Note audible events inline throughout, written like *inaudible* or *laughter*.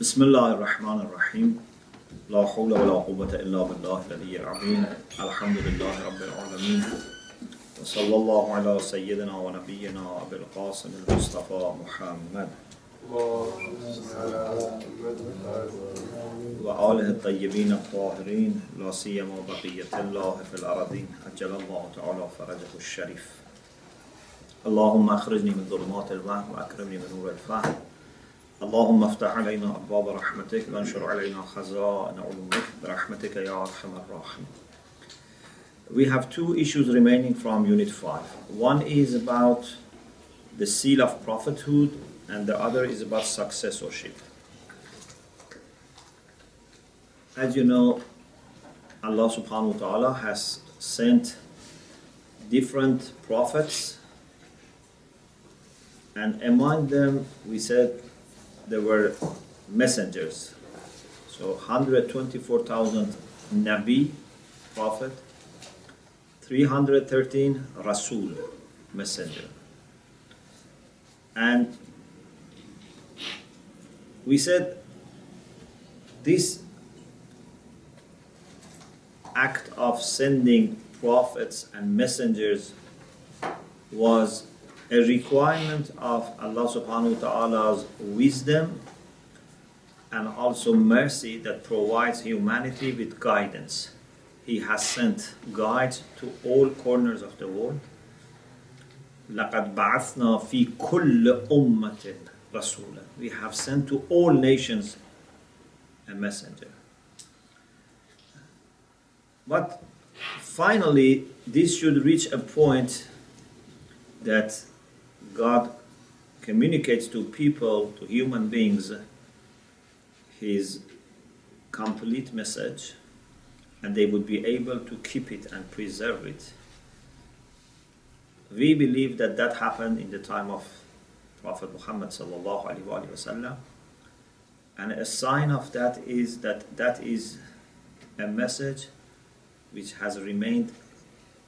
بسم الله الرحمن الرحيم لا حول ولا قوة إلا بالله العلي العظيم الحمد لله رب العالمين وصلى الله على سيدنا ونبينا أبي القاسم المصطفى محمد وآله الطيبين الطاهرين لا سيما بقية الله في الأرضين أجل الله تعالى فرجه الشريف اللهم أخرجني من ظلمات الوهم وأكرمني من نور الفهم اللهم افتح علينا أبواب رحمتك وانشر علينا خزائن علومك برحمتك يا أرحم الراحمين We have two issues remaining from Unit 5. One is about the seal of prophethood and the other is about successorship. As you know, Allah subhanahu wa ta'ala has sent different prophets and among them we said there were messengers. So 124,000 Nabi, prophet, 313 Rasul, messenger. And we said this act of sending prophets and messengers was a requirement of Allah subhanahu wa ta'ala's wisdom and also mercy that provides humanity with guidance. He has sent guides to all corners of the world. لَقَدْ بَعَثْنَا فِي كُلِّ أُمَّةٍ رَسُولًا We have sent to all nations a messenger. But finally, this should reach a point that God communicates to people, to human beings, His complete message, and they would be able to keep it and preserve it. We believe that that happened in the time of Prophet Muhammad sallallahu alaihi wasallam, and a sign of that is that that is a message which has remained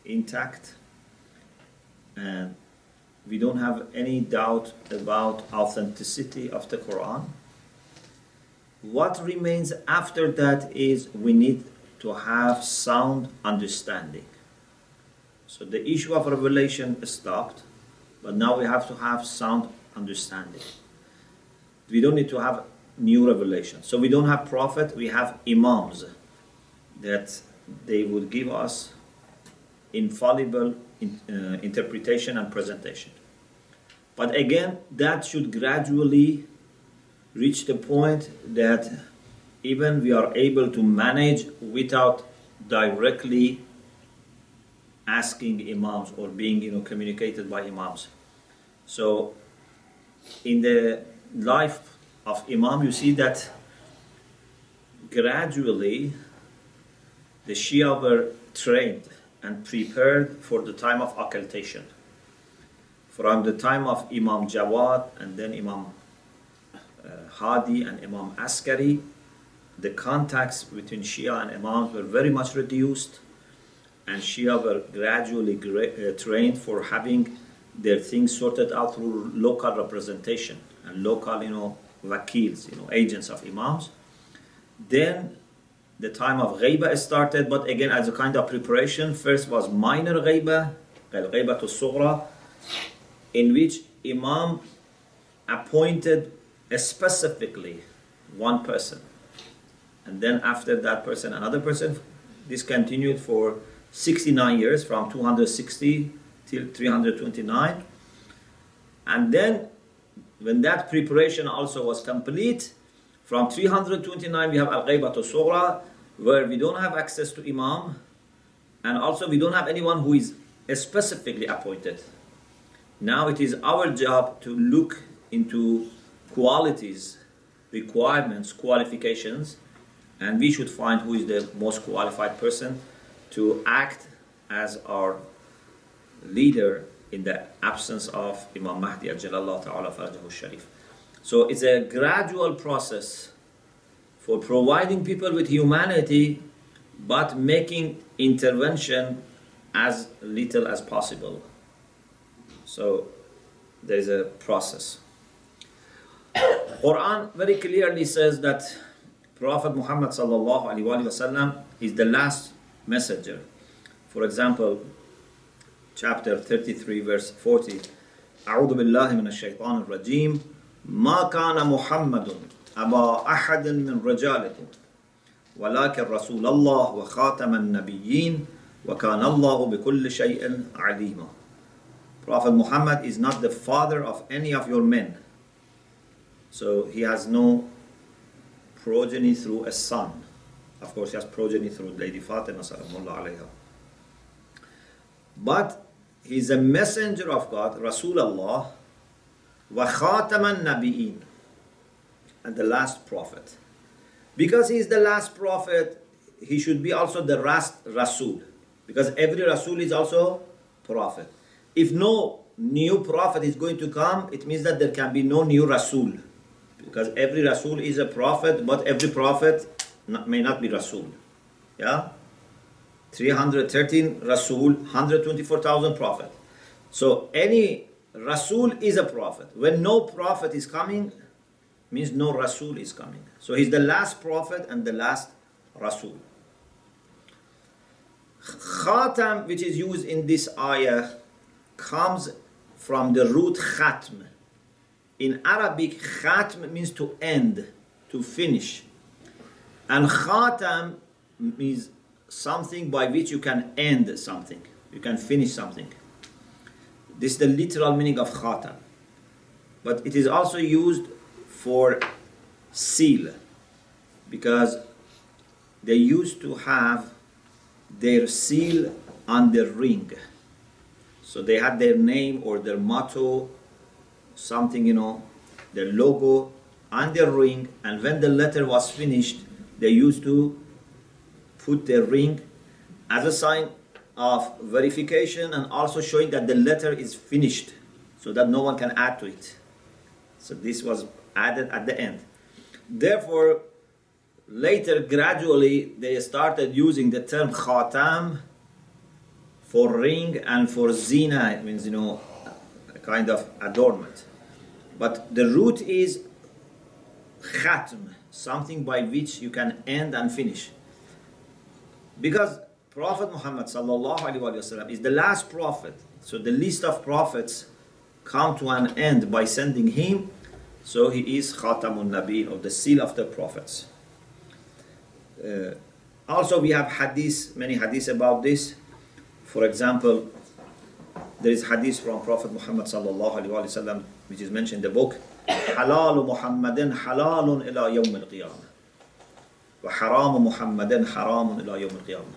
intact and we don't have any doubt about authenticity of the Quran. What remains after that is we need to have sound understanding. So the issue of revelation stopped, but now we have to have sound understanding. We don't need to have new revelation. So we don't have prophet, we have imams that they would give us infallible in, uh, interpretation and presentation. But again, that should gradually reach the point that even we are able to manage without directly asking imams or being you know communicated by imams. So in the life of imam you see that gradually the Shia were trained and prepared for the time of occultation. From the time of Imam Jawad and then Imam uh, Hadi and Imam Askari, the contacts between Shia and Imams were very much reduced, and Shia were gradually gra- uh, trained for having their things sorted out through local representation and local, you know, wakils, you know, agents of Imams. Then the time of ghaiba started, but again as a kind of preparation. First was minor ghaiba, al-ghaiba to sughra, in which Imam appointed specifically one person. And then after that person, another person. This continued for 69 years, from 260 till 329. And then, when that preparation also was complete, from 329 we have Al-Ghaibat al where we don't have access to Imam, and also we don't have anyone who is specifically appointed. Now it is our job to look into qualities, requirements, qualifications, and we should find who is the most qualified person to act as our leader in the absence of Imam Mahdi Ta'ala Farajahu Sharif. So it's a gradual process for providing people with humanity but making intervention as little as possible. So there's a process. Quran very clearly says that Prophet Muhammad sallallahu alaihi wasallam is the last messenger. For example, chapter 33 verse 40 أعوذ بالله من الشيطان الرجيم ما كان محمد أبا أحد من رجالكم ولكن رسول الله وخاتم النبيين وكان الله بكل شيء عليما Prophet Muhammad is not the father of any of your men. So he has no progeny through a son. Of course, he has progeny through Lady Fatima. But he's a messenger of God, Rasulullah, wa khataman nabi'in, and the last prophet. Because he is the last prophet, he should be also the last Rasul. Because every Rasul is also prophet. If no new prophet is going to come, it means that there can be no new Rasul. Because every Rasul is a prophet, but every prophet not, may not be Rasul. Yeah? 313 Rasul, 124,000 prophet. So any Rasul is a prophet. When no prophet is coming, means no Rasul is coming. So he's the last prophet and the last Rasul. Khatam, which is used in this ayah, comes from the root khatm. In Arabic, khatm means to end, to finish. And khatam means something by which you can end something, you can finish something. This is the literal meaning of khatam. But it is also used for seal because they used to have their seal on the ring. So they had their name or their motto, something, you know, their logo on their ring, and when the letter was finished, they used to put their ring as a sign of verification and also showing that the letter is finished so that no one can add to it. So this was added at the end. Therefore, later gradually they started using the term khatam for ring and for zina it means you know a kind of adornment. But the root is khatm something by which you can end and finish. Because prophet muhammad sallallahu alaihi wasallam is the last prophet. So the list of prophets come to an end by sending him. So he is khatamun nabi or the seal of the prophets. Uh, also, we have hadith, many hadiths about this. For example, there is hadith from Prophet Muhammad sallallahu alaihi wasallam, which is mentioned in the book. حلال محمد حلال إلى يوم القيامة وحرام محمد حرام إلى يوم القيامة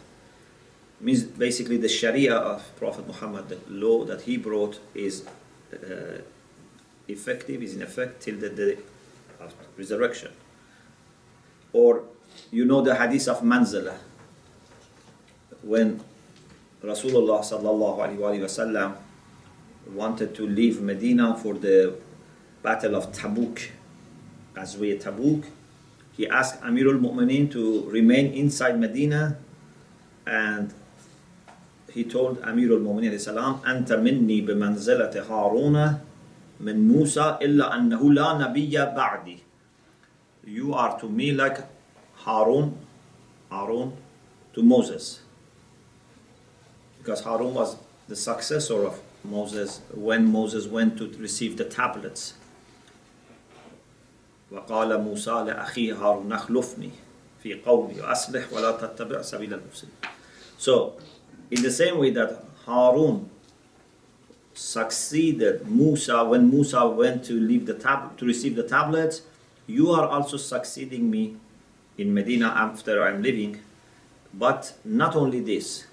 means basically the Sharia of Prophet Muhammad, the law that he brought is uh, effective, is in effect till the day of resurrection. Or you know the hadith of Manzala when Rasulullah sallallahu alaihi wasallam wanted to leave Medina for the battle of Tabuk, Ghazwa Tabuk. He asked Amirul Mu'minin to remain inside Medina and he told Amirul Mu'minin salam, أنت مني بمنزلة هارون من موسى إلا أنه لا نبي بعدي. You are to me like Harun, Harun to Moses. Because Harun was the successor of Moses when Moses went to receive the tablets. وقال موسى لأخيه هارون اخلفني في قومي وأصلح ولا تتبع سبيل المفسدين. So, in the same way that Harun succeeded Musa when Musa went to leave the tab- to receive the tablets, you are also succeeding me in Medina after I'm leaving. But not only this,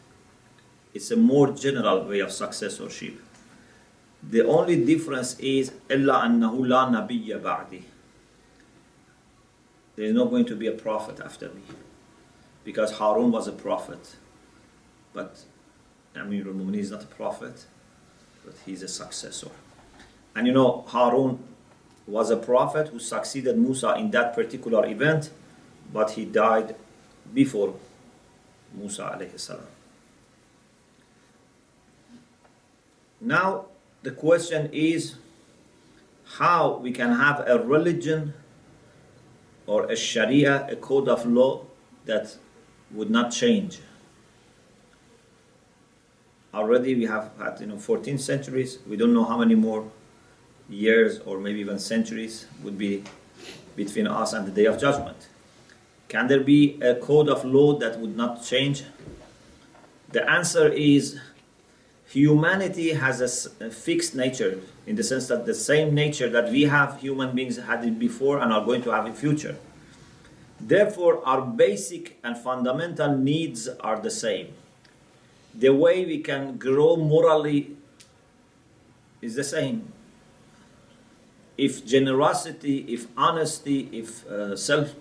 it's a more general way of successorship. The only difference is إلا أنه لا نبي بعدي. There is not going to be a prophet after me. Because Harun was a prophet. But Amir al-Mu'minin is not a prophet, but he's a successor. And you know, Harun was a prophet who succeeded Musa in that particular event, but he died before Musa alayhi salam. Now the question is how we can have a religion or a sharia, a code of law that would not change. Already we have had you know 14 centuries. We don't know how many more years or maybe even centuries would be between us and the day of judgment. Can there be a code of law that would not change? The answer is humanity has a, fixed nature in the sense that the same nature that we have human beings had it before and are going to have in future. Therefore our basic and fundamental needs are the same. The way we can grow morally is the same. If generosity if honesty if uh, self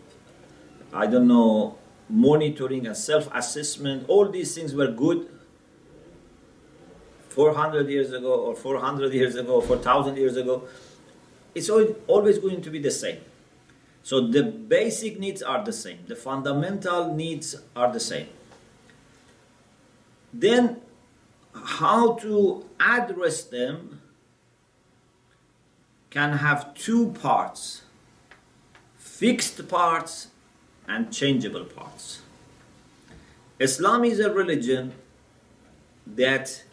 i don't know monitoring and self assessment all these things were good 400 years ago or 400 years ago or 4000 years ago it's always going to be the same. So the basic needs are the same. The fundamental needs are the same. Then how to address them can have two parts fixed parts and changeable parts. Islam is a religion that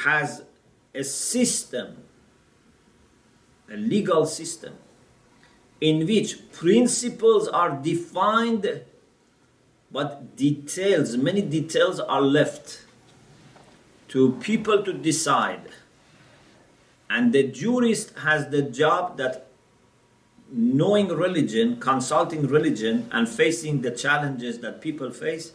has a system, a legal system, in which principles are defined, but details, many details are left to people to decide. And the jurist has the job that knowing religion, consulting religion, and facing the challenges that people face,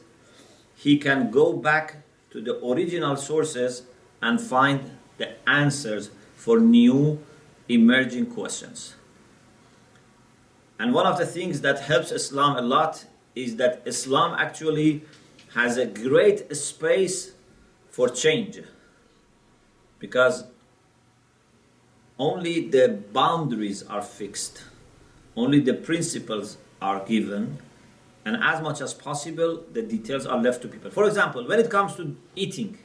he can go back to the original sources and find the answers for new emerging questions. And one of the things that helps Islam a lot is that Islam actually has a great space for change because only the boundaries are fixed, only the principles are given, and as much as possible, the details are left to people. For example, when it comes to eating,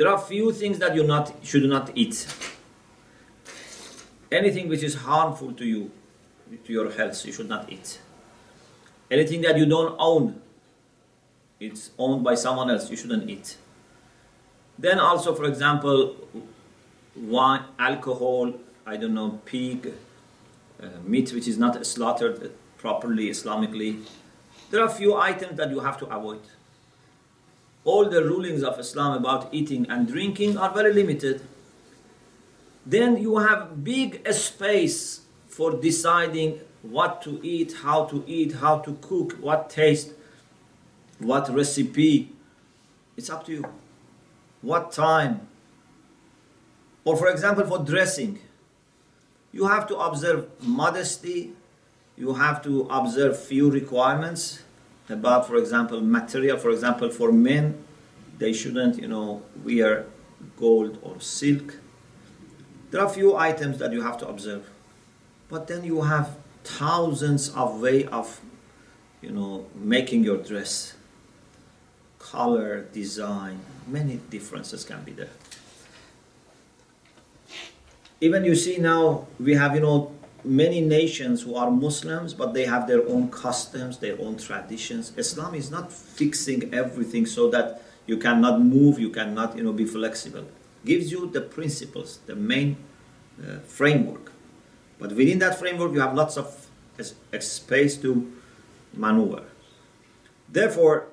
there are few things that you not should not eat. Anything which is harmful to you, to your health, you should not eat. Anything that you don't own, it's owned by someone else, you shouldn't eat. Then also, for example, wine, alcohol, I don't know, pig, uh, meat which is not slaughtered properly Islamically. There are few items that you have to avoid all the rulings of Islam about eating and drinking are very limited. Then you have big space for deciding what to eat, how to eat, how to cook, what taste, what recipe. It's up to you. What time. Or, for example, for dressing, you have to observe modesty, you have to observe few requirements about, for example, material. For example, for men, they shouldn't, you know, wear gold or silk. There are few items that you have to observe, but then you have thousands of way of, you know, making your dress. Color, design, many differences can be there. Even you see now we have, you know, many nations who are Muslims, but they have their own customs, their own traditions. Islam is not fixing everything so that you cannot move, you cannot you know, be flexible. Gives you the principles, the main uh, framework. But within that framework, you have lots of space to maneuver. Therefore,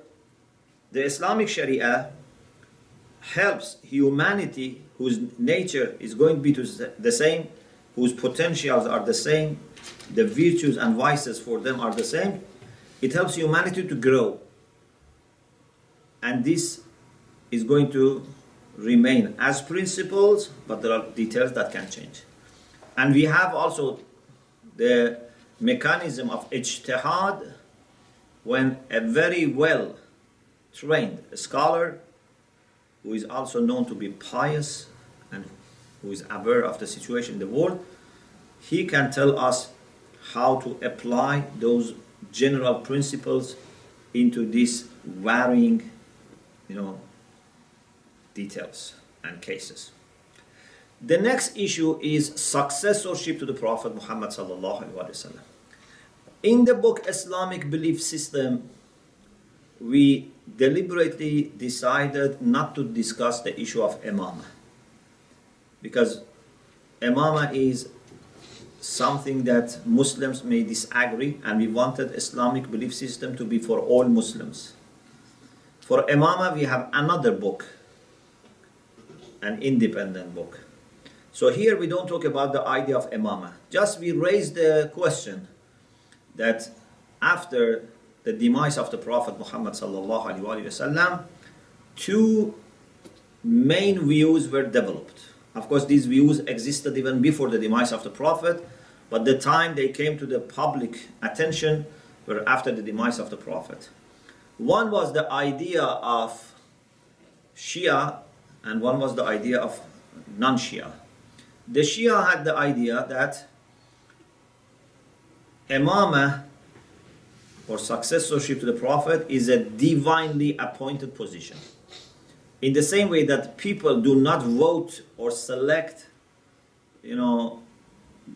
the Islamic Sharia helps humanity whose nature is going to be the same whose potentials are the same, the virtues and vices for them are the same, it helps humanity to grow. And this is going to remain as principles, but there are details that can change. And we have also the mechanism of ijtihad when a very well trained scholar who is also known to be pious who is aware of the situation in the world, he can tell us how to apply those general principles into these varying, you know, details and cases. The next issue is successorship to the Prophet Muhammad. In the book Islamic Belief System, we deliberately decided not to discuss the issue of imama because imama is something that Muslims may disagree, and we wanted Islamic belief system to be for all Muslims. For imama, we have another book, an independent book. So here we don't talk about the idea of imama. Just we raise the question that after the demise of the Prophet Muhammad sallallahu alaihi wasallam, two main views were developed. Of course, these views existed even before the demise of the Prophet, but the time they came to the public attention were after the demise of the Prophet. One was the idea of Shia, and one was the idea of non Shia. The Shia had the idea that Imamah or successorship to the Prophet is a divinely appointed position. In the same way that people do not vote or select, you know,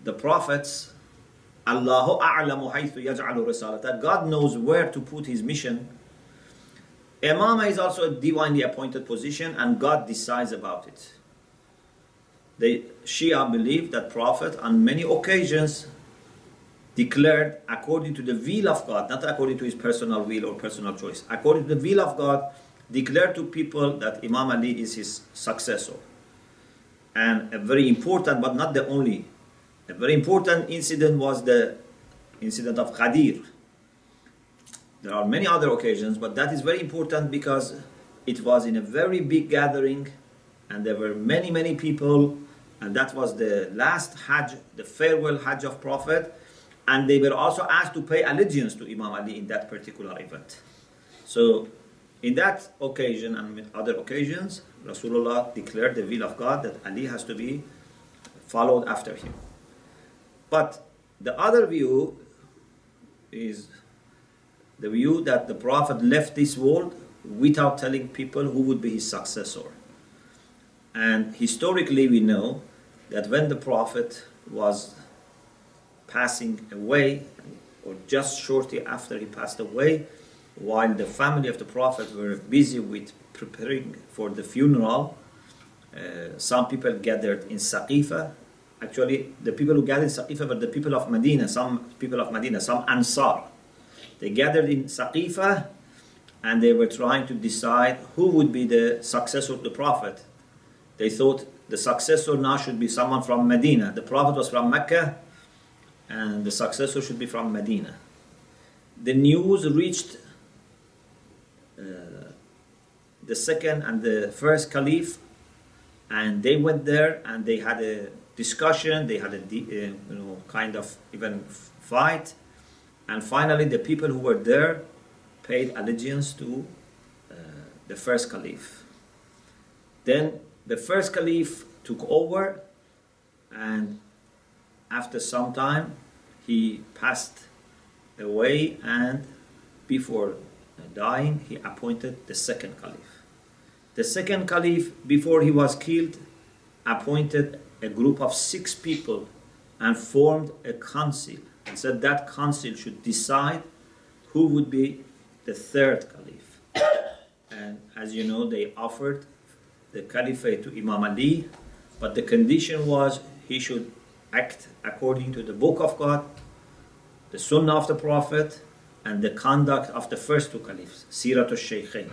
the prophets, Allahu that God knows where to put his mission. Imama is also a divinely appointed position and God decides about it. The Shia believe that Prophet on many occasions declared according to the will of God, not according to his personal will or personal choice, according to the will of God, declared to people that Imam Ali is his successor. And a very important, but not the only, a very important incident was the incident of Ghadir. There are many other occasions, but that is very important because it was in a very big gathering and there were many, many people, and that was the last Hajj, the farewell Hajj of Prophet and they were also asked to pay allegiance to Imam Ali in that particular event. So, in that occasion and other occasions, Rasulullah declared the will of God that Ali has to be followed after him. But the other view is the view that the Prophet left this world without telling people who would be his successor. And historically, we know that when the Prophet was passing away, or just shortly after he passed away, while the family of the Prophet were busy with preparing for the funeral, uh, some people gathered in Saqifa. Actually, the people who gathered in Saqifa were the people of Medina, some people of Medina, some Ansar. They gathered in Saqifa and they were trying to decide who would be the successor of the Prophet. They thought the successor now should be someone from Medina. The Prophet was from Mecca, and the successor should be from Medina. The news reached the second and the first caliph, and they went there and they had a discussion. They had a uh, you know kind of even fight, and finally the people who were there paid allegiance to uh, the first caliph. Then the first caliph took over, and after some time, he passed away, and before Uh, dying, he appointed the second caliph. The second caliph, before he was killed, appointed a group of six people and formed a council and said that council should decide who would be the third caliph. *coughs* And as you know, they offered the caliphate to Imam Ali, but the condition was he should act according to the book of God, the sunnah of the Prophet, and the conduct of the first two caliphs, Sirat al-Shaykhain.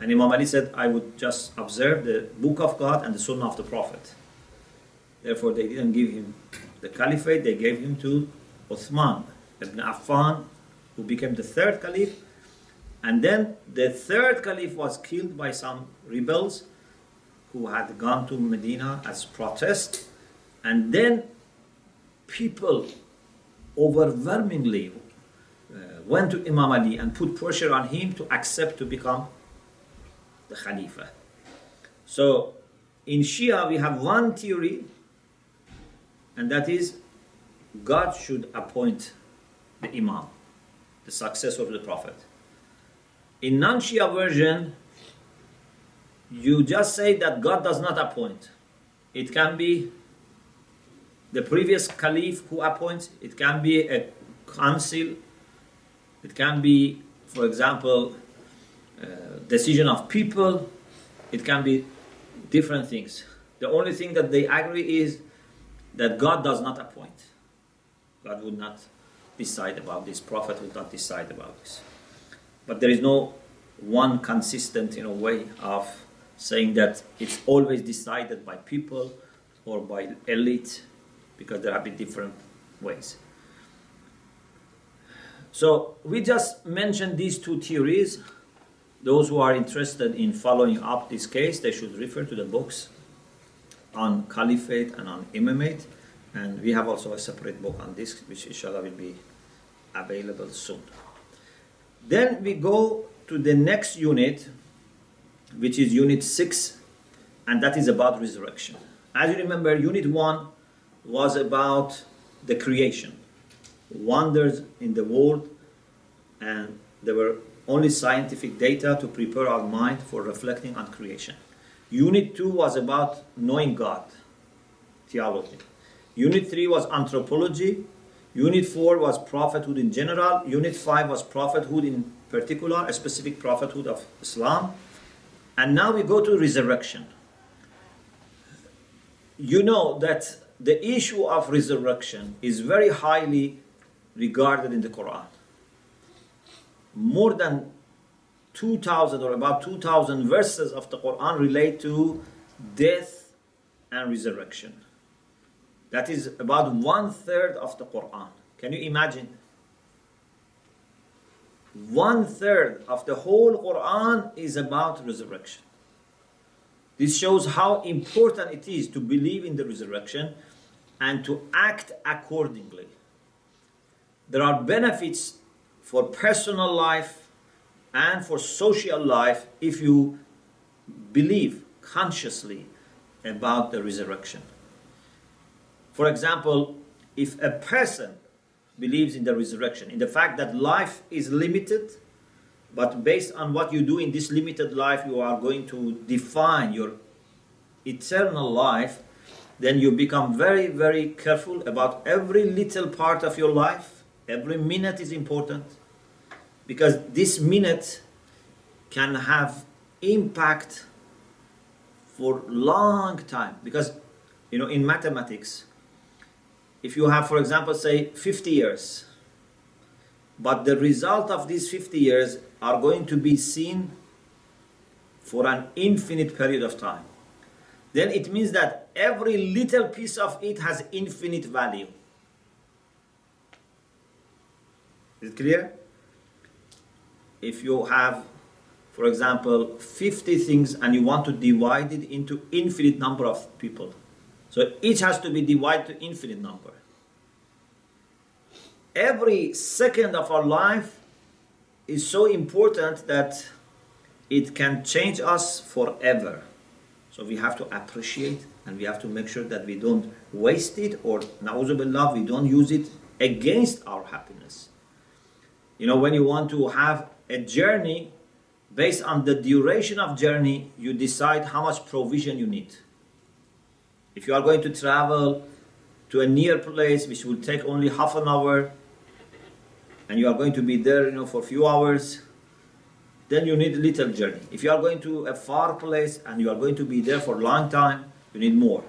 And Imam Ali said, I would just observe the book of God and the sunnah of the Prophet. Therefore, they didn't give him the caliphate, they gave him to Uthman ibn Affan, who became the third caliph. And then the third caliph was killed by some rebels who had gone to Medina as protest and then people overwhelmingly went to Imam Ali and put pressure on him to accept to become the Khalifa. So in Shia, we have one theory, and that is God should appoint the Imam, the successor of the Prophet. In non Shia version, you just say that God does not appoint. it can be the previous caliph who appoints, it can be a council, it can be, for example, uh, decision of people, it can be different things. The only thing that they agree is that God does not appoint. God would not decide about this, Prophet would not decide about this. But there is no one consistent in a way of saying that it's always decided by people or by elite because there have been different ways. So we just mentioned these two theories. Those who are interested in following up this case, they should refer to the books on caliphate and on imamate. And we have also a separate book on this, which inshallah will be available soon. Then we go to the next unit, which is unit 6, and that is about resurrection. As you remember, unit 1 was about the creation, wonders in the world, and there were only scientific data to prepare our mind for reflecting on creation. Unit 2 was about knowing God, theology. Unit 3 was anthropology. Unit 4 was prophethood in general. Unit 5 was prophethood in particular, a specific prophethood of Islam. And now we go to resurrection. You know that the issue of resurrection is very highly regarded in the Quran. More than 2000 or about 2000 verses of the Quran relate to death and resurrection. That is about one third of the Quran. Can you imagine? One third of the whole Quran is about resurrection. This shows how important it is to believe in the resurrection and to act accordingly. There are benefits for personal life and for social life if you believe consciously about the resurrection. For example, if a person believes in the resurrection, in the fact that life is limited, but based on what you do in this limited life, you are going to define your eternal life, then you become very, very careful about every little part of your life. Every minute is important because this minute can have impact for long time because you know in mathematics if you have for example say 50 years but the result of these 50 years are going to be seen for an infinite period of time then it means that every little piece of it has infinite value. Is it clear? If you have, for example, 50 things and you want to divide it into infinite number of people, so each has to be divided to infinite number. Every second of our life is so important that it can change us forever. So we have to appreciate and we have to make sure that we don't waste it or na'uzubillah, we don't use it against our happiness. You know, when you want to have a journey, based on the duration of journey, you decide how much provision you need. If you are going to travel to a near place which will take only half an hour, and you are going to be there, you know, for a few hours, then you need a little journey. If you are going to a far place and you are going to be there for a long time, you need more.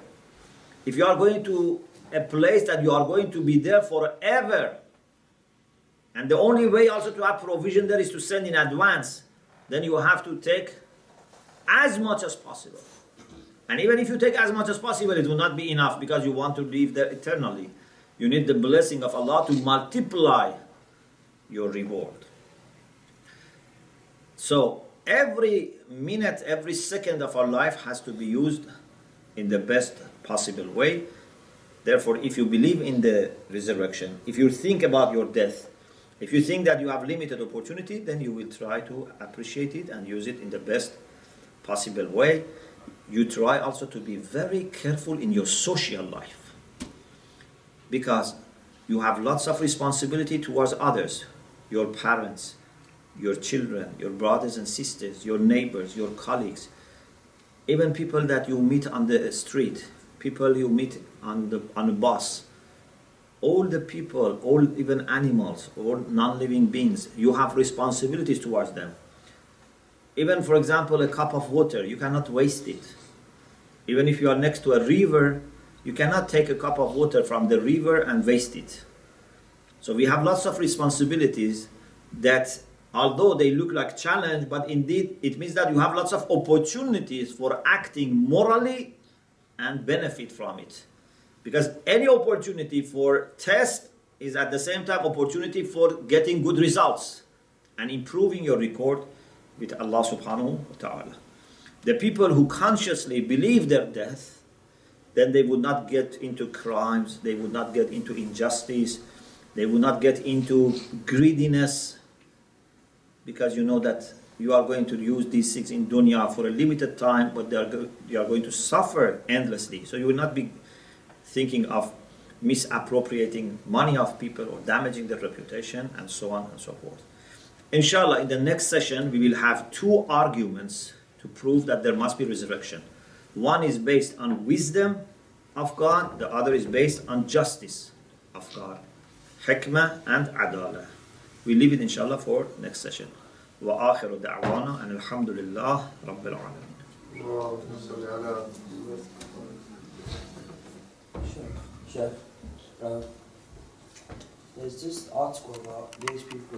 If you are going to a place that you are going to be there forever, and the only way also to have provision there is to send in advance, then you have to take as much as possible. And even if you take as much as possible, it will not be enough because you want to live there eternally. You need the blessing of Allah to multiply your reward. So every minute, every second of our life has to be used in the best possible way. Therefore, if you believe in the resurrection, if you think about your death, if you think that you have limited opportunity, then you will try to appreciate it and use it in the best possible way. You try also to be very careful in your social life because you have lots of responsibility towards others, your parents, your children, your brothers and sisters, your neighbors, your colleagues, even people that you meet on the street. people you meet on the on a bus, all the people, all even animals, all non-living beings, you have responsibilities towards them. Even for example, a cup of water, you cannot waste it. Even if you are next to a river, you cannot take a cup of water from the river and waste it. So we have lots of responsibilities that although they look like challenge, but indeed it means that you have lots of opportunities for acting morally and benefit from it. Because any opportunity for test is at the same time opportunity for getting good results and improving your record with Allah subhanahu wa ta'ala. The people who consciously believe their death, then they would not get into crimes, they would not get into injustice, they would not get into greediness, because you know that you are going to use these six in dunya for a limited time, but they are you are going to suffer endlessly. So you will not be thinking of misappropriating money of people or damaging their reputation and so on and so forth. Inshallah, in the next session, we will have two arguments to prove that there must be resurrection. One is based on wisdom of God, the other is based on justice of God, hikmah and adala. We leave it inshallah for next session. وآخر دعوانا أن الحمد لله رب العالمين. Chef, uh, there's this art school about these people.